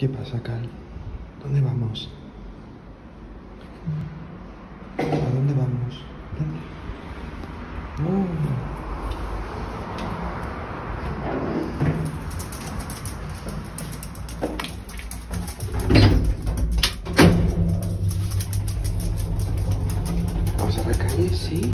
¿Qué pasa, Cal? ¿Dónde vamos? ¿A dónde vamos? Oh. ¿Vamos a la calle? Sí.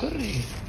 correr.